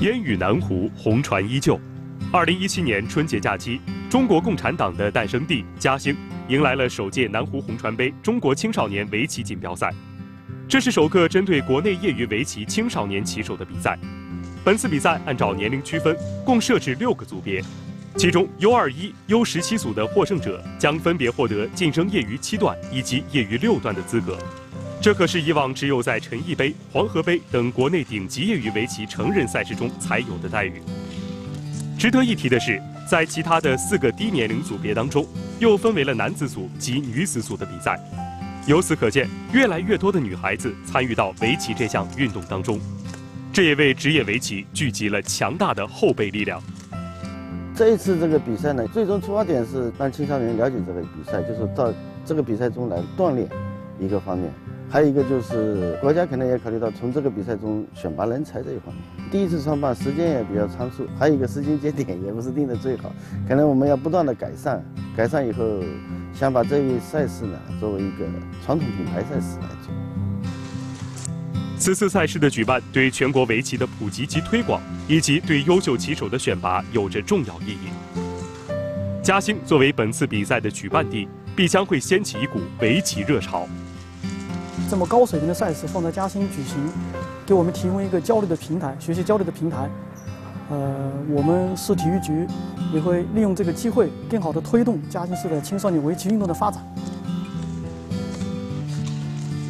烟雨南湖，红船依旧。二零一七年春节假期，中国共产党的诞生地嘉兴迎来了首届南湖红船杯中国青少年围棋锦标赛。这是首个针对国内业余围棋青少年棋手的比赛。本次比赛按照年龄区分，共设置六个组别，其中 U 二一、U 十七组的获胜者将分别获得晋升业余七段以及业余六段的资格。这可是以往只有在陈毅杯、黄河杯等国内顶级业余围棋成人赛事中才有的待遇。值得一提的是，在其他的四个低年龄组别当中，又分为了男子组及女子组的比赛。由此可见，越来越多的女孩子参与到围棋这项运动当中，这也为职业围棋聚集了强大的后备力量。这一次这个比赛呢，最终出发点是让青少年了解这个比赛，就是到这个比赛中来锻炼一个方面。还有一个就是国家可能也考虑到从这个比赛中选拔人才这一方面。第一次创办时间也比较仓促，还有一个时间节点也不是定的最好，可能我们要不断的改善，改善以后想把这一赛事呢作为一个传统品牌赛事来做。此次赛事的举办对全国围棋的普及及推广，以及对优秀棋手的选拔有着重要意义。嘉兴作为本次比赛的举办地，必将会掀起一股围棋热潮。这么高水平的赛事放在嘉兴举行，给我们提供一个交流的平台，学习交流的平台。呃，我们市体育局也会利用这个机会，更好的推动嘉兴市的青少年围棋运动的发展。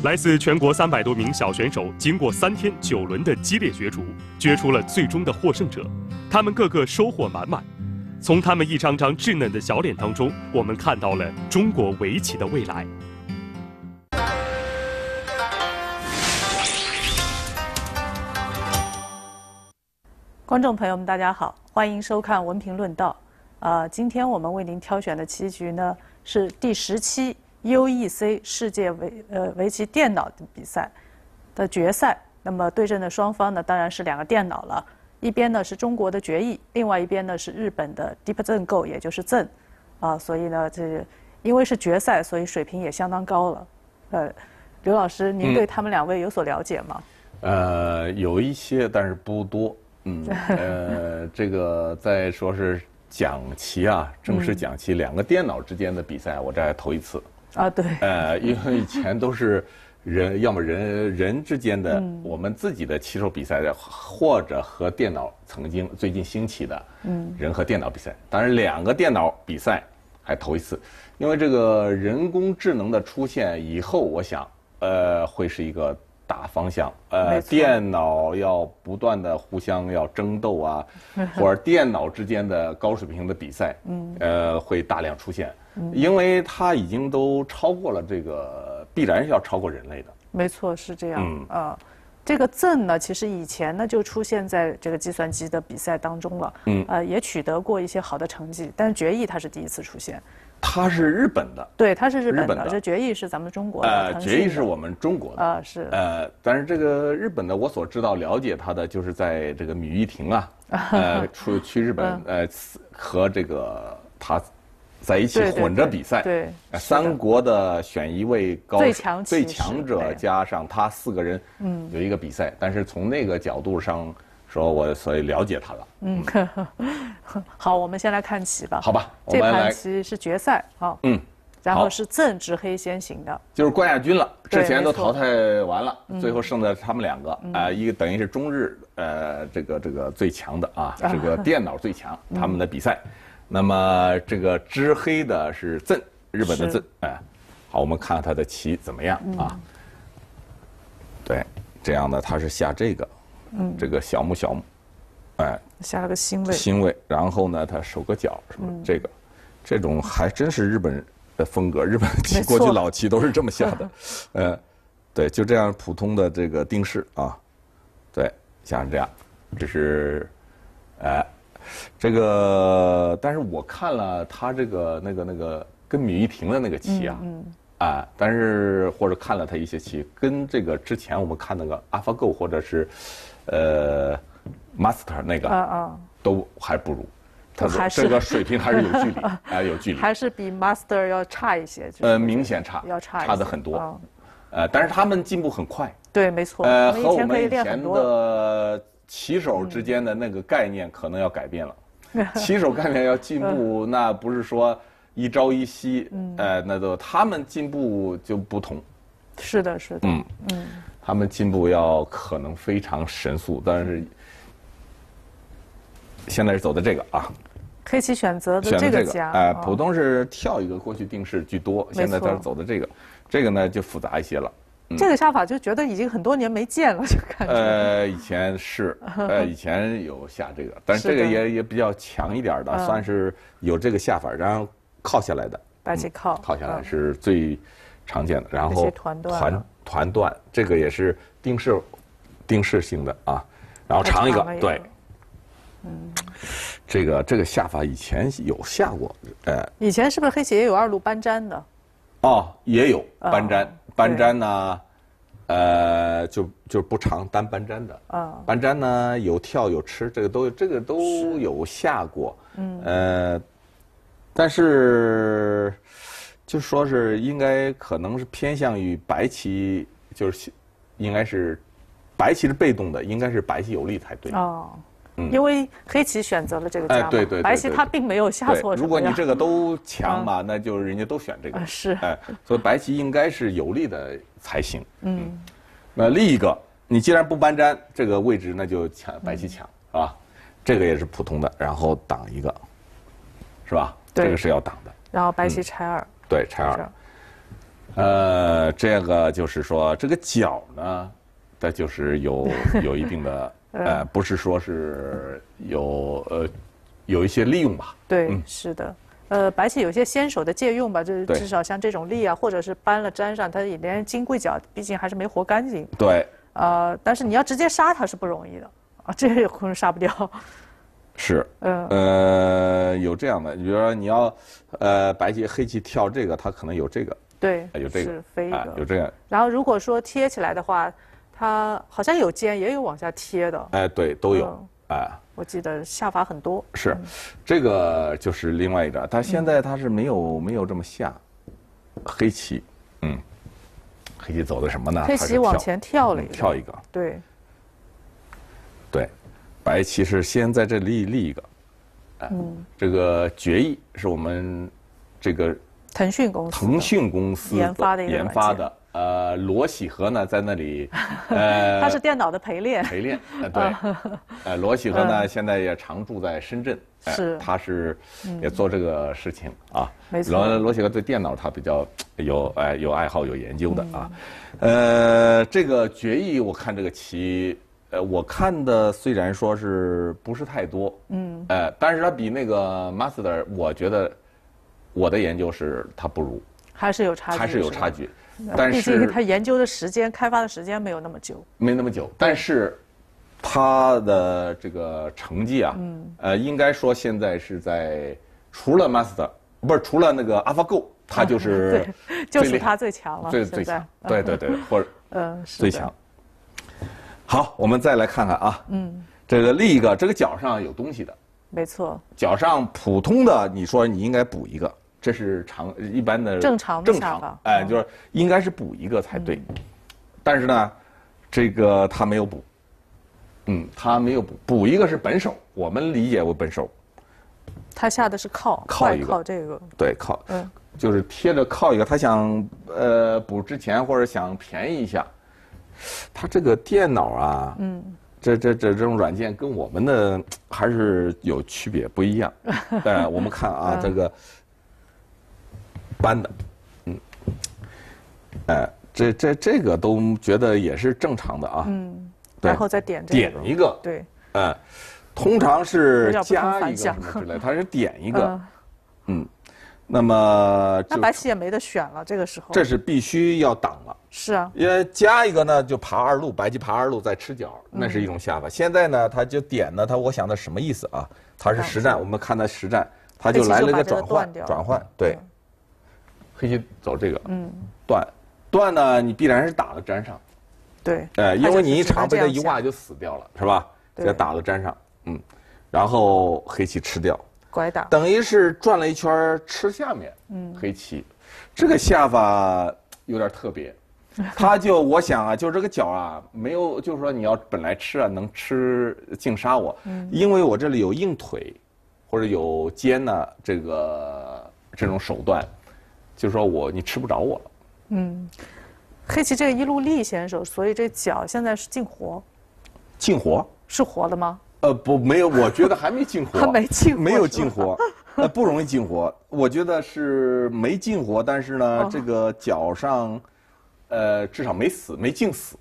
来自全国三百多名小选手，经过三天九轮的激烈角逐，决出了最终的获胜者。他们个个收获满满。从他们一张张稚嫩的小脸当中，我们看到了中国围棋的未来。观众朋友们，大家好，欢迎收看《文评论道》。啊，今天我们为您挑选的棋局呢是第十七 UEC 世界围呃围棋电脑的比赛的决赛。那么对阵的双方呢，当然是两个电脑了。一边呢是中国的决议，另外一边呢是日本的 DeepZen Go，也就是 Zen。啊，所以呢，这因为是决赛，所以水平也相当高了。呃，刘老师，您对他们两位有所了解吗？呃，有一些，但是不多。嗯，呃，这个再说是讲棋啊，正式讲棋，两个电脑之间的比赛，我这还头一次。啊，对。呃，因为以前都是人，要么人人之间的，我们自己的棋手比赛的，或者和电脑曾经最近兴起的，嗯，人和电脑比赛。当然，两个电脑比赛还头一次，因为这个人工智能的出现以后，我想，呃，会是一个。大方向，呃，电脑要不断的互相要争斗啊，或者电脑之间的高水平的比赛，嗯，呃，会大量出现，因为它已经都超过了这个，必然是要超过人类的。没错，是这样。嗯啊，这个正呢，其实以前呢就出现在这个计算机的比赛当中了，嗯，呃，也取得过一些好的成绩，但是决议它是第一次出现。它是日本的，对，它是日本的。这决议是咱们中国的。呃，决议是我们中国的。啊，是。呃，但是这个日本的，我所知道、了解它的，就是在这个米玉婷啊，呃，出去日本，呃，和这个他在一起混着比赛。对。三国的选一位高最强最强者，加上他四个人，嗯，有一个比赛。但是从那个角度上。说我所以了解他了。嗯，好，我们先来看棋吧。好吧，这盘棋是决赛啊。嗯，然后是正执黑先行的，就是冠亚军了。之前都淘汰完了，最后剩的他们两个啊，一个等于是中日呃这个这个最强的啊，这个电脑最强他们的比赛。那么这个执黑的是正日本的正哎，好，我们看看他的棋怎么样啊？对，这样呢他是下这个。嗯，这个小木小木，哎，下了个星位，星位，然后呢，他守个角什么，这个，这种还真是日本的风格，日本棋 过去老棋都是这么下的，呃，对，就这样普通的这个定式啊，对，像这样，这是，哎，这个，但是我看了他这个那个那个跟米玉婷的那个棋啊。嗯。啊，但是或者看了他一些棋，跟这个之前我们看那个 AlphaGo 或者是，呃，Master 那个，啊啊，都还不如。他说这个水平还是有距离，哎，有距离，还是比 master 要差一些，就是呃，明显差，要差差的很多。啊。呃，但是他们进步很快，对，没错，呃，和我们以前。的棋手之间的那个概念可能要改变了。棋手概念要进步，嗯。那不是说一朝一夕，呃，那都他们进步就不同，是的，是的，嗯。嗯，他们进步要可能非常神速，但是现在是走的这个啊，黑棋选择的这个，这个家，哎，啊普通是跳一个过去定式居多，现在他是走的这个，这个呢就复杂一些了。这个下法就觉得已经很多年没见了，就感觉。呃，以前是，呃，以前有下这个，但是这个也也比较强一点儿的，嗯算是有这个下法，然后靠下来的，白棋靠，靠下来嗯是最常见的。然这后些团段团了团段，这个也是定式定式性的啊，然后太长一个对，嗯，这个这个下法以前有下过，呃，以前是不是黑棋也有二路搬粘的？哦，也有啊搬粘，搬粘呢，呃，就就不长单搬粘的，啊，搬粘呢有跳有吃，这个都这个都有下过，嗯，呃，但是就说是应该可能是偏向于白棋，就是应该是白棋是被动的，应该是白棋有利才对。哦，嗯。因为黑棋选择了这个家嘛，哎对对对白棋对它并没有下错，如果你这个都强嘛，那就是人家都选这个。啊。是。哎，所以白棋应该是有利的才行。嗯，那另一个，你既然不搬粘，这个位置那就抢白棋抢，是吧？这个也是普通的，然后挡一个，是吧？对。这个是要挡的，然后白棋拆二，对，拆二。呃，这个就是说这个角呢，它就是有 有一定的，呃，不是说是有呃有一些利用吧？对，嗯是的。呃，白棋有些先手的借用吧，就是至少像这种力啊，或者是搬了粘上，它也连金贵角，毕竟还是没活干净。对，呃，但是你要直接杀它是不容易的啊，这个可能杀不掉。是，嗯呃，有这样的，比如说你要，呃，白棋黑棋跳这个，它可能有这个，对，有这个是飞有。这个，然后如果说贴起来的话，它好像有尖，也有往下贴的。哎，对，都有嗯，哎。我记得下法很多。是，这个就是另外一个，他现在它是没有没有这么下，黑棋，嗯，黑棋走的什么呢？黑棋往前跳了一个，嗯跳一个，对，白棋是先在这里立一个，哎，嗯这个决议是我们这个腾讯公司腾讯公司研发的研发的，呃，罗喜和呢在那里，呃，他是电脑的陪练。陪练，呃，对，呃，罗喜和呢现在也常住在深圳，是嗯他是也做这个事情啊。没错罗罗喜和对电脑他比较有哎有爱好有研究的啊，嗯呃，这个决议我看这个棋，呃，我看的虽然说是不是太多，嗯，呃，但是它比那个 Master，我觉得我的研究是它不如，还是有差距，还是有差。距，但是毕竟是它研究的时间、开发的时间没有那么久。没那么久，但是他的这个成绩啊，呃，应该说现在是在除了 Master，不是除了那个 AlphaGo，他就是对，就最厉害属它最强了。最最强，对对对，或者 嗯，是最强。。好，我们再来看看啊，嗯，这个另一个，这个脚上有东西的，没错，脚上普通的，你说你应该补一个，这是常一般的正常的正常，哎，嗯。就是应该是补一个才对，但是呢，这个他没有补，嗯，他没有补，补一个是本手，我们理解为本手，他下的是靠，靠一个。靠这个。对，靠，嗯。就是贴着靠一个，他想呃补之前或者想便宜一下，他这个电脑啊，嗯，这这这这种软件跟我们的还是有区别，不一样。哎，我们看啊，嗯。这个搬的，嗯，哎，这这这个都觉得也是正常的啊，嗯，对然后再点一个，对，哎，通常是加一个什么之类，他是点一 个，嗯。嗯，那么那白棋也没得选了，这个时候。这是必须要挡了。是啊，因为加一个呢，就爬二路，白棋爬二路再吃角，嗯那是一种下法。现在呢，他就点呢，他我想的什么意思啊？他是实战，我们看他实战，他就来了一个转换，转换对。黑棋走这个，嗯，断，断呢，你必然是打了粘上，对。哎，因为你一长被它它就是只能这样下一挂就死掉了，是吧？对给它打了粘上，嗯，然后黑棋吃掉，拐打，等于是转了一圈吃下面。嗯，黑棋，这个下法有点特别。他就我想啊，就是这个角啊，没有，就是说你要本来吃啊，能吃净杀我，因为我这里有硬腿，或者有尖呢，这个这种手段，就是说我你吃不着我了。嗯，黑棋这个一路立先手，所以这角现在是进活。进活？是活的吗？呃，不，没有，我觉得还没进活。还没进活。没有进活，呃不容易进活。我觉得是没进活，但是呢，这个脚上。呃，至少没死，没静死，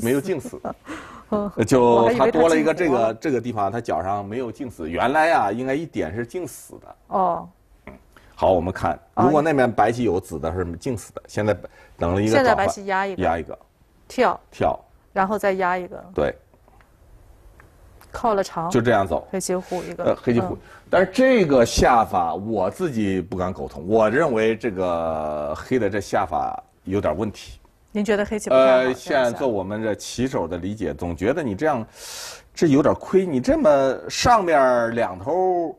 没有静死，就他多了一个这个这个地方，他脚上没有静死。原来啊，应该一点是静死的。哦，好，我们看，如果那边白棋有子的是静死的，现在等了一个现在白棋压一个，压一个，跳跳，然后再压一个，对，靠了长，就这样走，黑棋虎一个，呃，黑棋虎，但是这个下法我自己不敢苟同，我认为这个黑的这下法。有点问题，您觉得黑棋不呃，现在做我们这棋手的理解，总觉得你这样，这有点亏。你这么上面两头，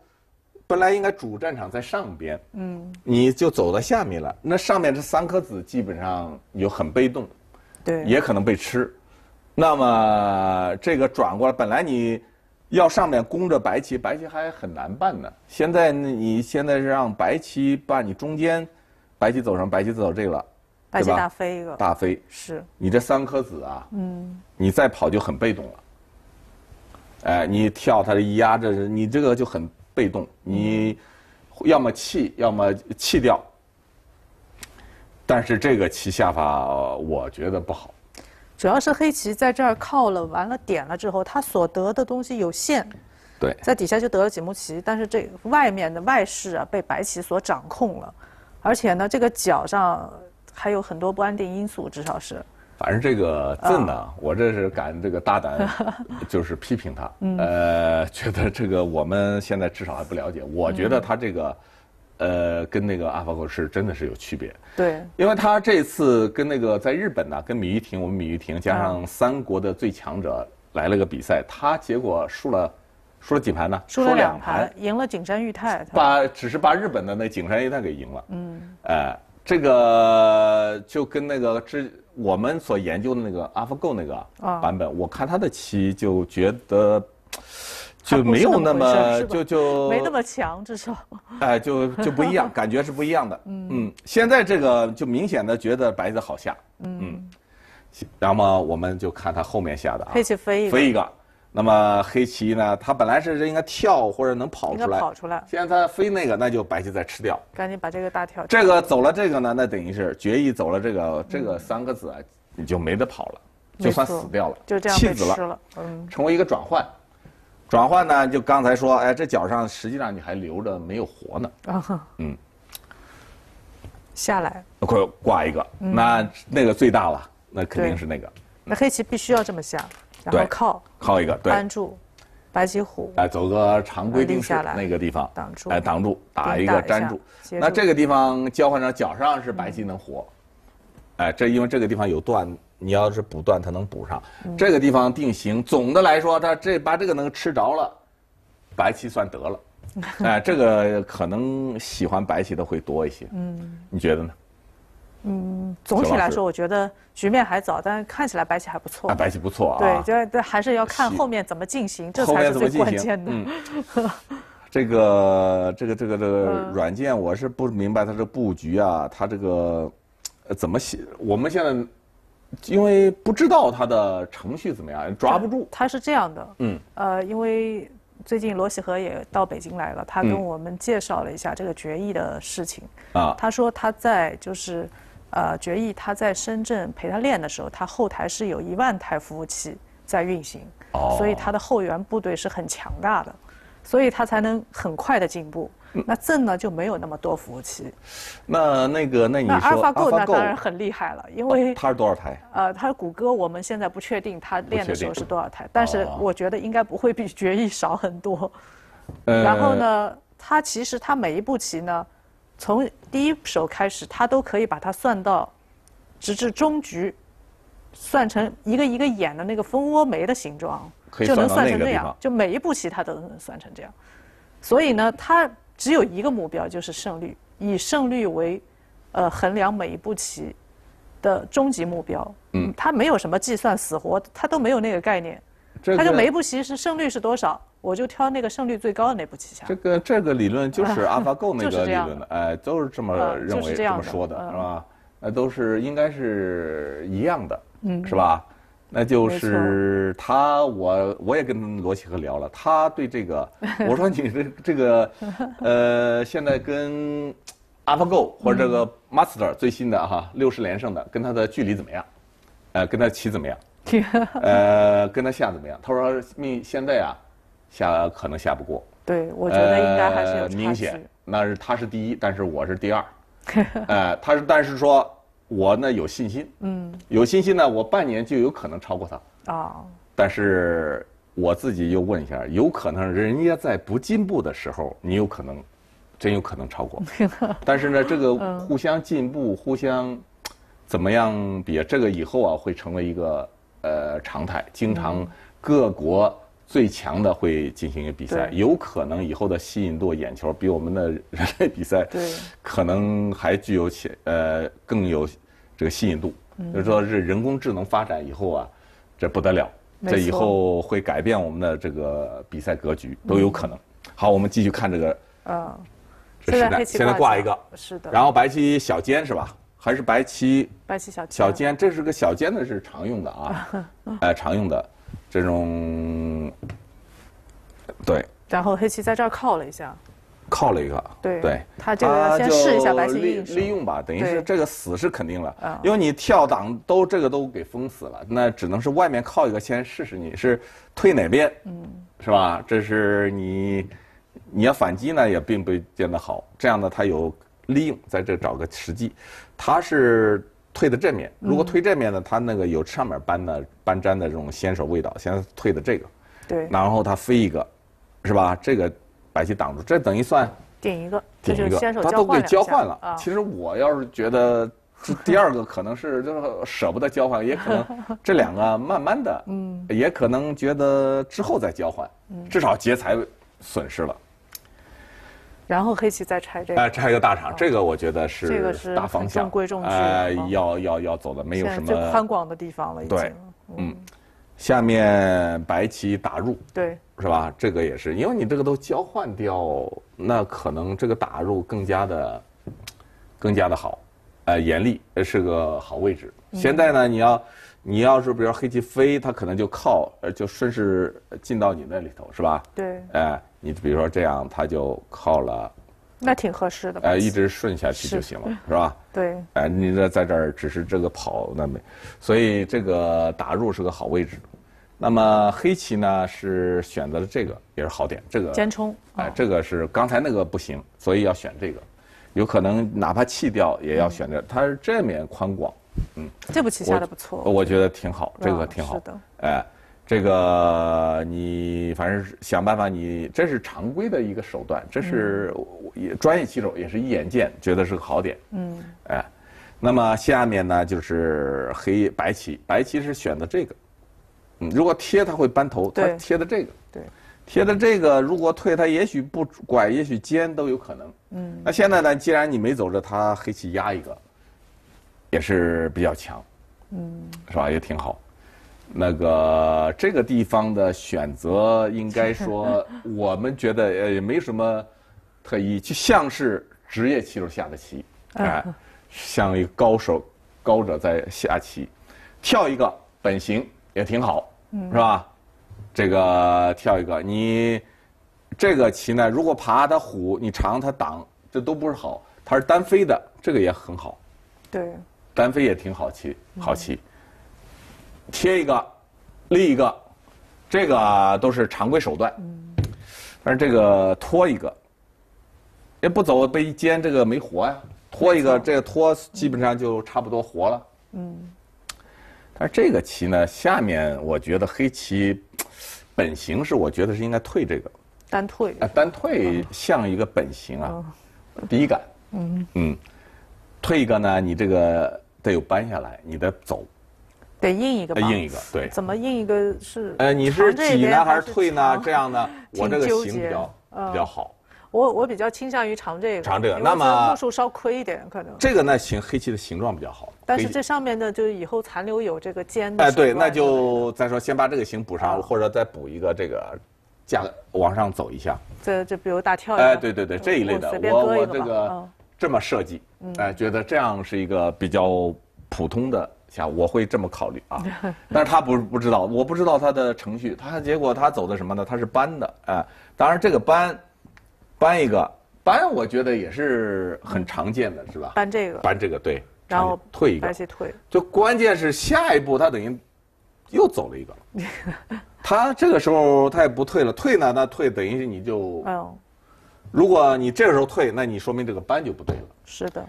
本来应该主战场在上边，嗯，你就走到下面了。那上面这三颗子基本上有很被动，对，也可能被吃。那么这个转过来，本来你要上面攻着白棋，白棋还很难办呢。现在你现在是让白棋把你中间，白棋走上，白棋走这个了。白棋大飞一个，大飞是你这三颗子啊，嗯，你再跑就很被动了。哎，你跳，它一压着，你这个就很被动。你要么弃，要么弃掉。但是这个棋下法，我觉得不好。主要是黑棋在这儿靠了，完了点了之后，他所得的东西有限。对，在底下就得了几目棋，但是这外面的外势啊，被白棋所掌控了，而且呢，这个角上。还有很多不安定因素，至少是。反正这个朕呢，我这是敢这个大胆，就是批评他。呃，觉得这个我们现在至少还不了解。我觉得他这个，呃，跟那个阿法狗是真的是有区别。对。因为他这次跟那个在日本呢，跟米玉婷，我们米玉婷加上三国的最强者来了个比赛，他结果输了，输了几盘呢？输了两盘，赢了景山裕太。把只是把日本的那景山裕太给赢了。嗯。哎。这个就跟那个之我们所研究的那个 AlphaGo 那个版本，我看他的棋就觉得就没有那么就就没那么强，至少 哎，就就不一样，感觉是不一样的。嗯，现在这个就明显的觉得白子好下。嗯，那么我们就看他后面下的啊，黑棋飞一个飞一个。那么黑棋呢？它本来是应该跳或者能跑出来，跑出来。现在它飞那个，那就白棋再吃掉。赶紧把这个大跳。这个走了这个呢，那等于是决议走了这个这个三个子啊，你就没得跑了，就算死掉了，就这样弃子了，嗯，成为一个转换。转换呢，就刚才说，哎，这脚上实际上你还留着没有活呢。啊嗯。下来。快挂一个，那那个最大了，那肯定是那个。那黑棋必须要这么下。然后靠靠一个，扳住，白棋虎，哎，走个常规定式那个地方，挡住，哎，挡住，打一个粘住。那这个地方交换成脚上是白棋能活，哎，这因为这个地方有断，你要是补断，它能补上。这个地方定型，总的来说，它这把这个能吃着了，白棋算得了。哎，这个可能喜欢白棋的会多一些。嗯，你觉得呢？嗯，总体来说，我觉得局面还早，但是看起来白棋还不错。啊，白棋不错啊。对，就还是要看后面怎么进行，这才是最关键的。嗯，这个这个这个这个软件，我是不明白它这布局啊，它这个怎么写？我们现在因为不知道它的程序怎么样，抓不住。它是这样的，嗯，呃，因为最近罗喜和也到北京来了，他跟我们介绍了一下这个决议的事情。啊，他说他在就是。呃，决议他在深圳陪他练的时候，他后台是有一万台服务器在运行，所以他的后援部队是很强大的，所以他才能很快的进步。那正呢就没有那么多服务器。那那个那你说，阿尔法 Go 那当然很厉害了，因为它是多少台？呃，它的谷歌我们现在不确定它练的时候是多少台，但是我觉得应该不会比决议少很多。然后呢，它其实它每一步棋呢。从第一手开始，它都可以把它算到，直至终局，算成一个一个眼的那个蜂窝煤的形状，就能算成那样。就每一步棋它都能算成这样。所以呢，他只有一个目标，就是胜率，以胜率为，呃，衡量每一步棋的终极目标。嗯，他没有什么计算死活，他都没有那个概念。他就每一步棋是胜率是多少，我就挑那个胜率最高的那步棋下。这个这个理论就是 AlphaGo 那个理论的，哎，都是这么认为这么说的，是吧？那都是应该是一样的，是吧？那就是他，我我也跟罗启和聊了，他对这个，我说你这这个，呃，现在跟 AlphaGo 或者这个 Master 最新的哈六十连胜的，跟他的距离怎么样？呃，跟他棋怎么样？呃，跟他下怎么样？他说命现在啊，下可能下不过。对，我觉得应该还是有明显，那是他是第一，但是我是第二。呃，他是但是说。我呢有信心，嗯，有信心呢，我半年就有可能超过他。哦。但是我自己又问一下，有可能人家在不进步的时候，你有可能，真有可能超过。但是呢，这个互相进步、互相怎么样比，这个以后啊会成为一个呃常态，经常各国最强的会进行一个比赛，有可能以后的吸引度、眼球比我们的人类比赛，对，可能还具有且呃更有。这个吸引度，就是说，是人工智能发展以后啊，这不得了，这以后会改变我们的这个比赛格局，都有可能。好，我们继续看这个。嗯。现在现在挂一个。是的。然后白棋小尖是吧？还是白棋？白棋小小尖，这是个小尖的是常用的啊，哎，常用的这种。对。然后黑棋在这儿靠了一下。靠了一个，对，对，他这个先试一下白棋利利用吧，等于是这个死是肯定了，因为你跳档都这个都给封死了，那只能是外面靠一个先试试你是退哪边，嗯，是吧？这是你你要反击呢也并不见得好，这样呢他有利用在这找个时机，他是退的正面，如果退正面呢，他那个有上面搬的搬粘的这种先手味道，先退的这个，对，然后他飞一个，是吧？这个。白棋挡住，这等于算顶一个，顶一个，他都给交换了。其实我要是觉得这第二个可能是就是舍不得交换，也可能 这两个慢慢的，嗯，也可能觉得之后再交换，至少劫财损失了。然后黑棋再拆这个，哎，拆一个大场，这个我觉得是这个是大方向，中规中矩，哎，要要要走的没有什么最宽广的地方了，已经，嗯。下面白棋打入，对，是吧？这个也是，因为你这个都交换掉，那可能这个打入更加的，更加的好，呃，严厉，是个好位置。现在呢，你要，你要是比如黑棋飞，它可能就靠，呃，就顺势进到你那里头，是吧？对。哎，你比如说这样，它就靠了。那挺合适的。哎，一直顺下去就行了，是吧？对。哎，你这在这儿只是这个跑那没，所以这个打入是个好位置。那么黑棋呢是选择了这个也是好点，这个尖冲。哎，这个是刚才那个不行，所以要选这个。有可能哪怕弃掉也要选择，它是正面宽广。嗯。这步棋下的不错。我觉得挺好，这个挺好。是的。哎。这个你反正想办法，你这是常规的一个手段，这是也专业棋手也是一眼见觉得是个好点。嗯，哎，那么下面呢就是黑白棋，白棋是选择这个，嗯，如果贴他会扳头，他贴的这个，对，贴的这个如果退他也许不拐，也许尖都有可能。嗯，那现在呢，既然你没走着，他黑棋压一个，也是比较强，嗯，是吧？也挺好。那个这个地方的选择，应该说 我们觉得呃也没什么特意，就像是职业棋手下的棋，哎，像一个高手高者在下棋，跳一个本行也挺好，是吧？这个跳一个，你这个棋呢，如果爬它虎，你长它挡，这都不是好。它是单飞的，这个也很好。对，单飞也挺好棋，好棋。贴一个，立一个，这个都是常规手段。嗯。但是这个拖一个，也不走被一尖，这个没活呀。拖一个，这个拖基本上就差不多活了。嗯。但是这个棋呢，下面我觉得黑棋本形是，我觉得是应该退这个。单退。啊，单退像一个本形啊，第一感。嗯。嗯。退一个呢，你这个得有搬下来，你得走。得印一个吧，印一个，对。怎么印一个是？呃，你是挤呢还是退呢？这样呢，我这个形比较，比较好。我我比较倾向于尝这个，尝这个那么目数稍亏一点可能。这个呢，形黑漆的形状比较好。但是这上面呢，就是以后残留有这个尖的哎，对，那就再说先把这个形补上，啊或者再补一个这个架往上走一下。这这比如大跳哎，对对对，这一类的我我这个嗯这么设计，哎，觉得这样是一个比较普通的下，我会这么考虑啊。但是他不不知道，我不知道他的程序，他结果他走的什么呢？他是搬的，哎，当然这个搬搬一个搬，我觉得也是很常见的，是吧？搬这个，搬这个对，然后退一个白，棋退，就关键是下一步他等于又走了一个，他这个时候他也不退了，退呢那退等于是你就，嗯，如果你这个时候退，那你说明这个搬就不对了。是的，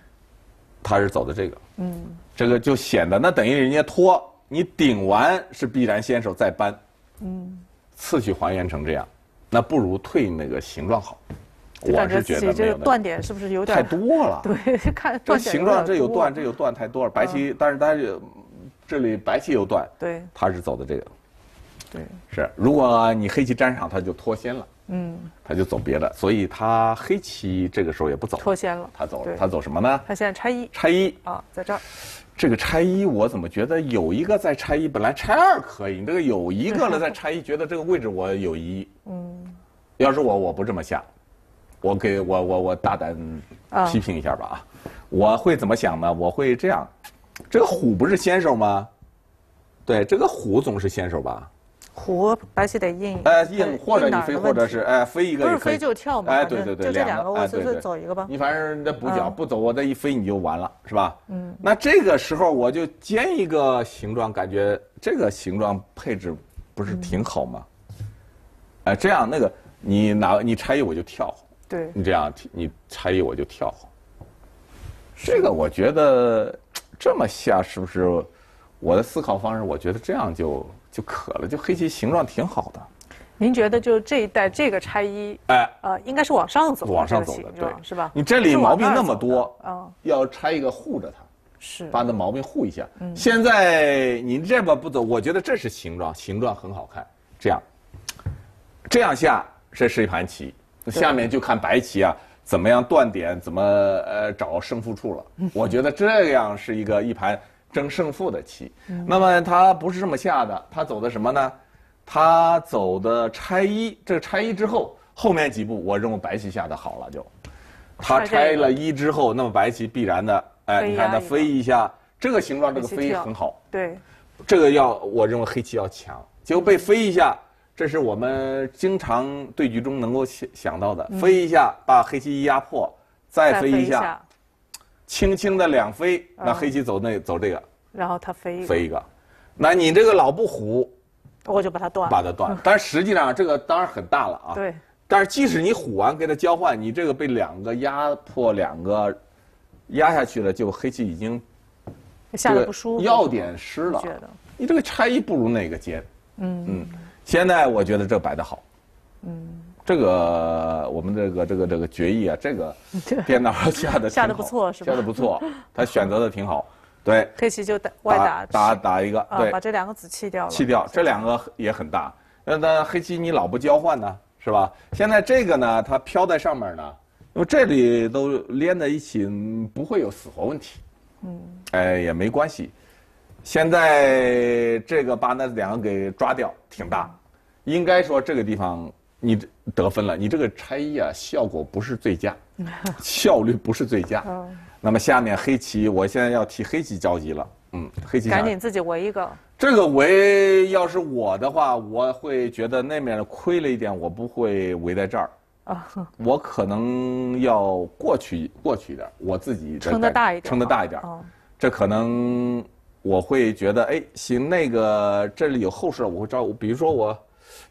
他是走的这个，嗯，这个就显得那等于人家拖你顶完是必然先手再搬，嗯，次序还原成这样，那不如退那个形状好。我就感觉是觉得没有那断点是不是有点太多了，对，看这断点形状这有断，这有断太多了。白棋，但是但是这里白棋有断，对他是走的这个。对，是，如果你黑棋粘上，他就脱先了，嗯，他就走别的，所以他黑棋这个时候也不走，脱先了，他走了，他走什么呢？他现在拆一拆一，啊，在这儿，这个拆一，我怎么觉得有一个在拆一，本来拆二可以，你这个有一个了在拆一，觉得这个位置我有疑。嗯，要是我，我不这么下，我给我我我大胆啊批评一下吧啊，我会怎么想呢？我会这样，这个虎不是先手吗？对，这个虎总是先手吧？虎白棋得硬，哎，对硬或者你飞，或者是哎飞一个不是飞就跳嘛，哎，反对对对，就这两个，我随便哎对对走一个吧。你反正那补脚嗯不走，我再一飞你就完了，是吧？嗯。那这个时候我就尖一个形状，感觉这个形状配置不是挺好吗？哎，这样那个你拿你拆一我就跳，对，你这样你拆一我就跳。这个我觉得这么下是不是我的思考方式？我觉得这样就就可了，就黑棋形状挺好的。您觉得就这一代这个拆一，哎，呃，应该是往上走，往上走的，对，是吧？你这里毛病那么多，嗯，要拆一个护着它，是，把那毛病护一下。现在您这边不走，我觉得这是形状，形状很好看。这样，这样下这是一盘棋，下面就看白棋啊怎么样断点，怎么呃找胜负处了。我觉得这样是一个一盘争胜负的棋。那么他不是这么下的，他走的什么呢？他走的拆一，这个拆一之后，后面几步我认为白棋下的好了就。他拆了一之后，那么白棋必然的，哎，你看他飞一下，这个形状这个飞很好，对，这个要我认为黑棋要强，结果被飞一下，这是我们经常对局中能够想想到的，飞一下把黑棋一压迫，再飞一下，，轻轻的两飞，那嗯。黑棋走那走这个然后他飞一个，飞一个，那你这个老不虎我就把它断，把它断，但实际上这个当然很大了啊，对，但是即使你虎完给它交换，你这个被两个压迫两个压下去了，就黑棋已经下这个的不舒服，要点失了你这个差一不如那个尖。嗯。嗯，现在我觉得这摆的好。嗯，这个我们这个这个这个决议啊，这个 电脑下的下的不错是吧下的不错，他选择的挺好。对，黑棋就打外打打打打一个，啊，对把，这两个子弃掉了，弃掉这两个也很大。那那黑棋你老不交换呢，是吧？现在这个呢，它飘在上面呢，因为这里都连在一起，嗯不会有死活问题。嗯，哎，也没关系。现在这个把那两个给抓掉，挺大。应该说这个地方你得分了，你这个拆一啊，效果不是最佳，效率不是最佳。嗯那么下面黑棋，我现在要替黑棋着急了。嗯，黑棋赶紧自己围一个，这个围要是我的话，我会觉得那面亏了一点，我不会围在这儿。啊，我可能要过去过去一点，我自己撑得大一点，撑得大一点。哦这可能我会觉得，哎，行，那个这里有后事了，我会招。比如说我，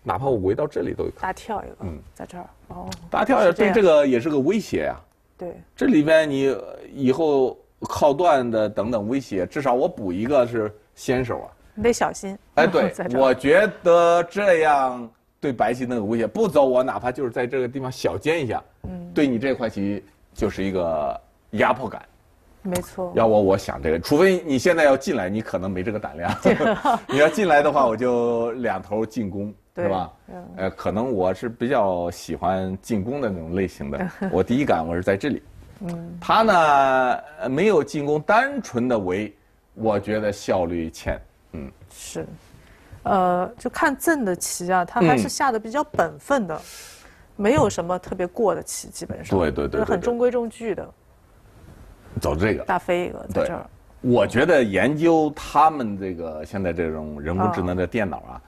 哪怕我围到这里都有。大跳一个，嗯在这儿，哦，大跳一个对这个也是个威胁呀、对，这里边你呃以后靠断的等等威胁，至少我补一个是先手啊。你得小心，哎，对 我觉得这样对白棋那个威胁，不走我哪怕就是在这个地方小尖一下，嗯，对你这块棋就是一个压迫感。没错，要我，我想这个，除非你现在要进来，你可能没这个胆量。你要进来的话，我就两头进攻，对是吧？嗯呃，可能我是比较喜欢进攻的那种类型的，我第一感我是在这里。嗯，他呢呃没有进攻，单纯的围，我觉得效率欠。嗯，是，呃，就看正的棋啊，他还是嗯下的比较本分的，没有什么特别过的棋，基本上对对对就是很中规中矩的，走这个。大飞一个在对这儿。我觉得研究他们这个现在这种人工智能的电脑啊，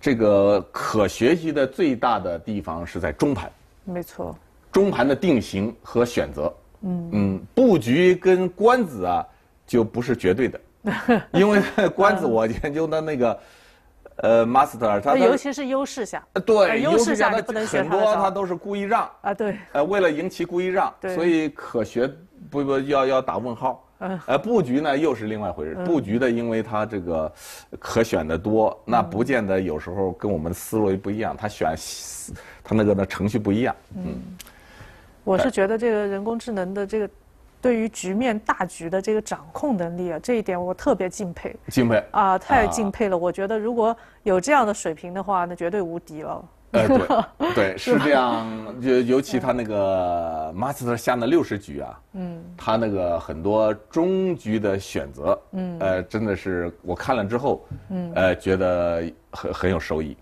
这个可学习的最大的地方是在中盘，没错，中盘的定型和选择。嗯嗯布局跟官子啊就不是绝对的，因为官子我研究的那个。呃，master 他尤其是优势下，呃对优势下的招多他都是故意让，啊，对，呃，为了赢棋故意让，对所以可学不不要要打问号。嗯呃，布局呢又是另外一回事。布局的，因为它这个可选的多，那不见得有时候跟我们的思维不一样，他选他那个呢程序不一样。嗯，我是觉得这个人工智能的这个对于局面大局的这个掌控能力啊，这一点我特别敬佩敬佩。啊，太啊敬佩了。我觉得如果有这样的水平的话，那绝对无敌了。呃，对 对，是这样。就尤其他那个 master 下那六十局啊，嗯，他那个很多中局的选择，嗯，呃，真的是我看了之后，嗯，呃，觉得很很有收益。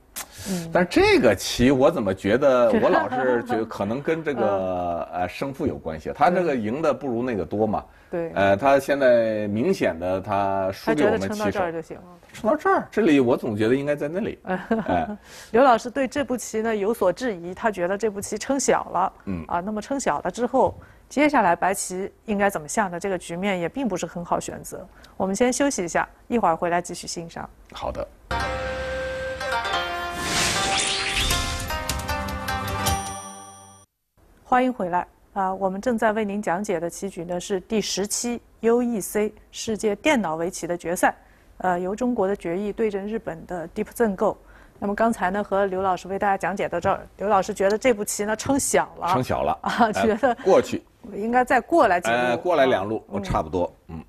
嗯，但是这个棋我怎么觉得我老 是觉得可能跟这个呃胜负有关系，他这个赢的不如那个多嘛。对，呃，他现在明显的他输他给我们觉得撑到棋手，这儿就行了。撑到这儿，这里我总觉得应该在那里。哎，刘老师对这步棋呢有所质疑，他觉得这步棋撑小了。嗯啊，那么撑小了之后，接下来白棋应该怎么下呢？这个局面也并不是很好选择。我们先休息一下，一会儿回来继续欣赏。好的。欢迎回来啊！我们正在为您讲解的棋局呢是第十期 UEC 世界电脑围棋的决赛，呃，由中国的决议对阵日本的 Deep Zen Go。那么刚才呢和刘老师为大家讲解到这儿，刘老师觉得这步棋呢撑小了，撑小了啊哎觉得过去，应该再过来几路，呃，过来两啊路，我差不多，嗯，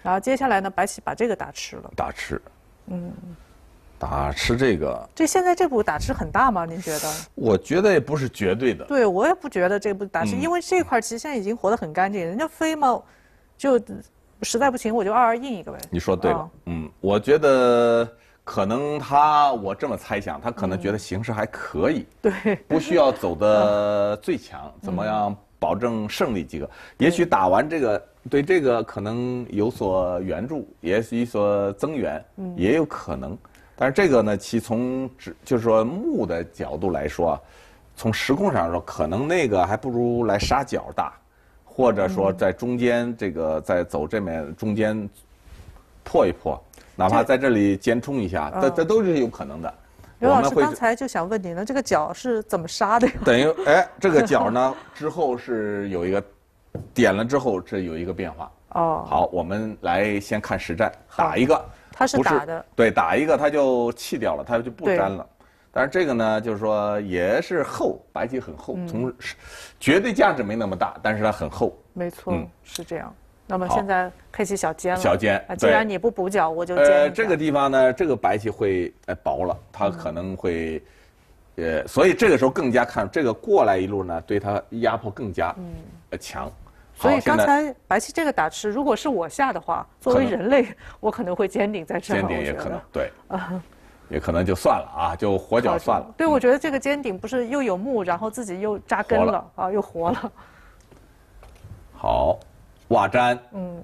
然后接下来呢，白棋把这个打吃了。打吃，嗯，打吃这个，这现在这步打吃很大吗？您觉得？我觉得也不是绝对的，对我也不觉得这步打吃，嗯因为这块其实现在已经活得很干净，人家飞嘛，就实在不行我就二二印一个呗。你说对了啊，嗯，我觉得可能他，我这么猜想，他可能觉得形势还可以，对，不需要走的最强，怎么样保证胜利即可？也许打完这个，对这个可能有所援助，也许有所增援，也有可能。但是这个呢，其从只就是说木的角度来说啊，从时空上说，可能那个还不如来杀角大，或者说在中间这个在走这面中间破一破，哪怕在这里尖冲一下，这这都是有可能的。刘老师刚才就想问你了，这个角是怎么杀的呀？等于哎，这个角呢 之后是有一个点了之后，这有一个变化。哦，好，我们来先看实战，打一个，他是不打的，对，打一个它就弃掉了，它就不粘了。但是这个呢，就是说也是厚，白棋很嗯。厚，从绝对价值没那么大，但是它很厚。没错，嗯。是这样。那么现在黑棋小尖了，小尖啊，既然你不补角，我就尖呃，这个地方呢，这个白棋会呃薄了，它可能会，呃，所以这个时候更加看这个过来一路呢，对它压迫更加呃强。嗯所以刚才白棋这个打吃，如果是我下的话，作为人类，我可能会尖顶在这儿。尖顶也可能对，也可能就算了啊，就活脚算了。对，我觉得这个尖顶不是又有木，然后自己又扎根了了啊，又活了。好，瓦粘，嗯，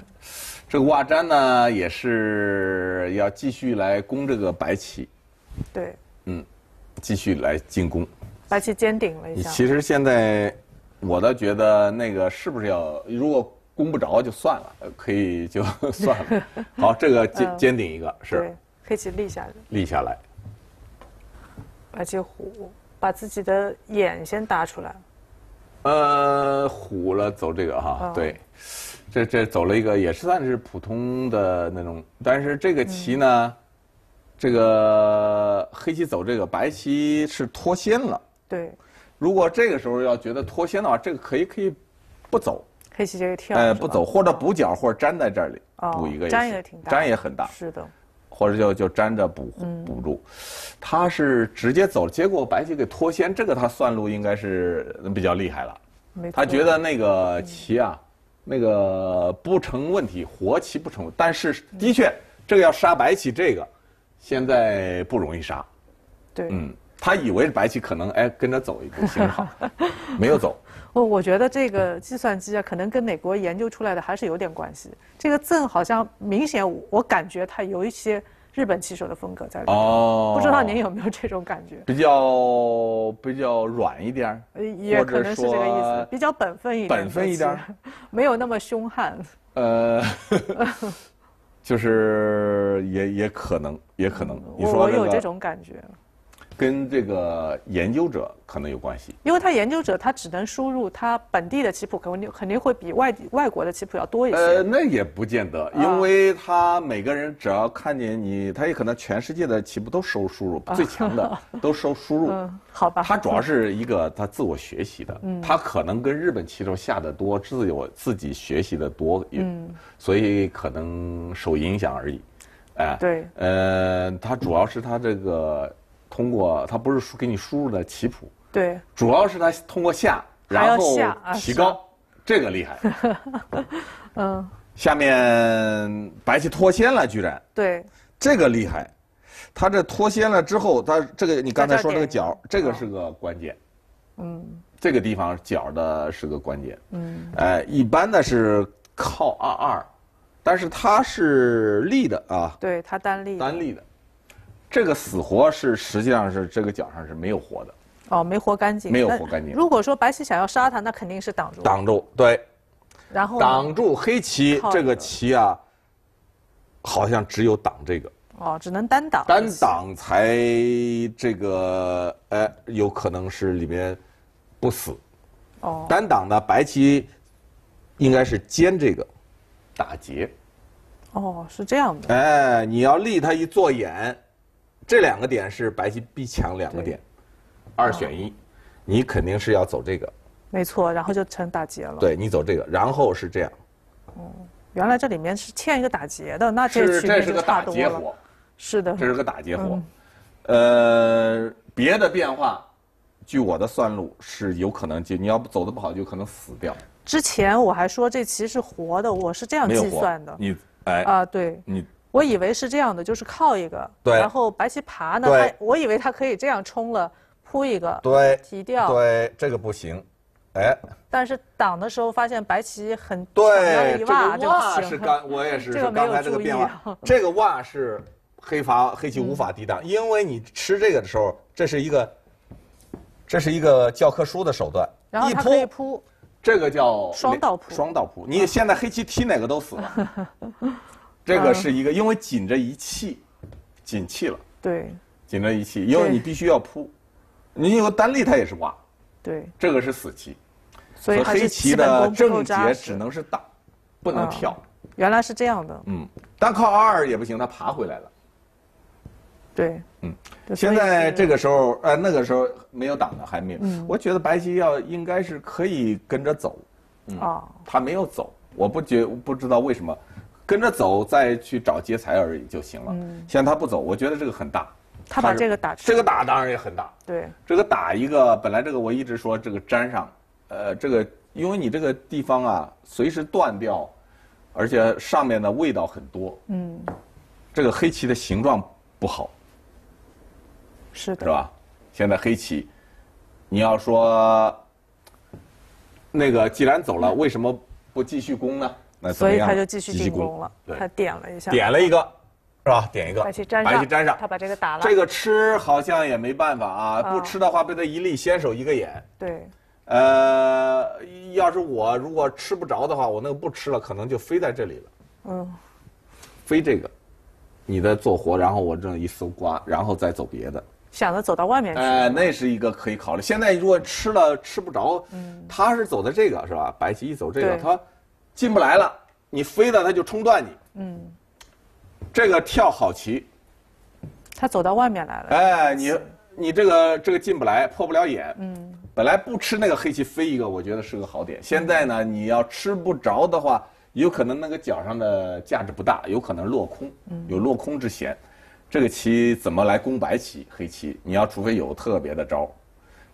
这个瓦粘呢也是要继续来攻这个白棋，对，嗯继续来进攻。白棋尖顶了一下。其实现在我倒觉得那个是不是要，如果攻不着就算了，呃可以就 算了。好，这个 尖嗯尖顶一个是对，黑棋立下来，立下来。白棋虎，把自己的眼先搭出来。呃，虎了走这个哈，哦对，这这走了一个也是算是普通的那种，但是这个棋呢，这个黑棋走这个，白棋是脱先了。对，如果这个时候要觉得脱先的话，这个可以可以不走，黑棋这个跳，呃，不走，或者补角，或者粘在这里哦补一个粘也挺大。粘也很大。是的，或者就就粘着补补住。他是直接走，结果白棋给脱先，这个他算路应该是比较厉害了。他觉得那个棋啊，那个不成问题，活棋不成，但是的确这个要杀白棋，这个现在不容易杀。对，嗯，他以为白棋可能哎跟着走一步行好，没有走。我我觉得这个计算机啊，可能跟美国研究出来的还是有点关系。这个赠好像明显，我感觉它有一些日本棋手的风格在里面。哦，不知道您有没有这种感觉？比较比较软一点呃，也可能是这个意思，比较本分一点。本分一点，没有那么凶悍。呃，就是也也可能，也可能。我我有这种感觉。跟这个研究者可能有关系，因为他研究者他只能输入他本地的棋谱，肯定肯定会比外地外国的棋谱要多一些。呃，那也不见得，因为他每个人只要看见你，他也可能全世界的棋谱都收输入，最强的都收输入。嗯，好吧。他主要是一个他自我学习的，他可能跟日本棋手下的多，自有自己学习的多，嗯，所以可能受影响而已。哎，对，呃，他主要是他这个。通过他不是输给你输入的棋谱，对，主要是他通过下，然后提高，这个厉害。嗯，下面白棋脱先了，居然。对，这个厉害。他这脱先了之后，他这个你刚才说这个角，这个是个关键。嗯，这个地方角的是个关键。嗯，哎，一般的是靠二二，但是他是立的啊。对他单立。单立的。这个死活是实际上是这个角上是没有活的，哦，没活干净，没有活干净。如果说白棋想要杀他，那肯定是挡住，挡住，对。然后挡住黑棋这个棋啊，好像只有挡这个，哦，只能单挡，单挡才这个，哎，有可能是里面不死，哦，单挡呢白棋应该是尖这个打劫，哦，是这样的，哎，你要立他一做眼。这两个点是白棋必抢两个点，二选一，你肯定是要走这个。没错，然后就成打劫了。对你走这个，然后是这样。哦，原来这里面是欠一个打劫的，那这这是个打劫活。是的，这是个打劫活。呃，别的变化，据我的算路是有可能就你要不走的不好，就可能死掉。之前我还说这棋是活的，我是这样计算的。你哎啊，对。你。我以为是这样的，就是靠一个，然后白棋爬呢，我以为它可以这样冲了，扑一个，对，提掉，对，这个不行，哎。但是挡的时候发现白棋很对，一挖就行是刚我也是刚才这个变化，这个哇是黑发黑棋无法抵挡，因为你吃这个的时候，这是一个，这是一个教科书的手段，然后它可以扑，这个叫双道扑，双道扑，你现在黑棋踢哪个都死了。这个是一个，因为紧着一气，紧气了。对，紧着一气，因为你必须要扑，你有单立，它也是挖。对，这个是死棋，所以黑棋的正解只能是挡，不能跳。原来是这样的。嗯，单靠二也不行，它爬回来了。对，嗯，现在这个时候，呃，那个时候没有挡的，还没有。嗯，我觉得白棋要应该是可以跟着走。啊，他没有走，我不觉不知道为什么。跟着走，再去找劫财而已就行了。嗯，现在他不走，我觉得这个很大。他把这个打，这个打当然也很大。对，这个打一个，本来这个我一直说这个粘上，呃，这个因为你这个地方啊，随时断掉，而且上面的味道很多。嗯，这个黑棋的形状不好。是的。是吧？现在黑棋，你要说那个既然走了，为什么不继续攻呢？所以他就继续进攻了。他点了一下，点了一个，是吧？点一个，白棋粘上，白棋粘上，他把这个打了。这个吃好像也没办法啊，不吃的话被他一立先手一个眼。对。呃，要是我如果吃不着的话，我那个不吃了，可能就飞在这里了。嗯。飞这个，你的做活，然后我这一搜刮，然后再走别的。想着走到外面去。哎，那是一个可以考虑。现在如果吃了吃不着，嗯，他是走的这个是吧？白棋一走这个，他。进不来了，你飞的他就冲断你。嗯，这个跳好棋。他走到外面来了。哎，你你这个这个进不来，破不了眼。嗯，本来不吃那个黑棋飞一个，我觉得是个好点。现在呢，你要吃不着的话，有可能那个角上的价值不大，有可能落空，有落空之嫌。这个棋怎么来攻白棋？黑棋，你要除非有特别的招。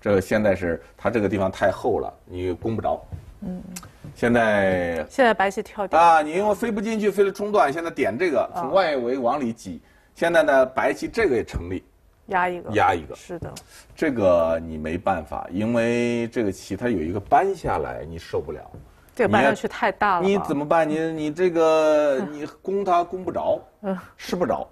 这现在是它这个地方太厚了，你攻不着。嗯，现在现在白棋跳掉啊，你因为飞不进去，飞了冲断，现在点这个从外围往里挤。现在呢，白棋这个也成立，压一个，压一个，是的。这个你没办法，因为这个棋它有一个搬下来，你受不了。这个搬上去太大了，你怎么办？你你这个 你攻它攻不着，嗯，吃不着。